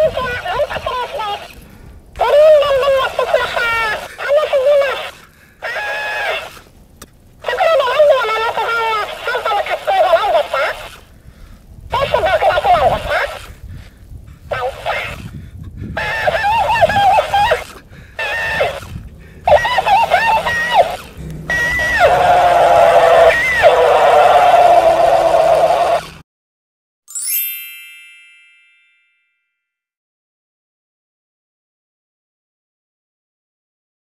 Are you gonna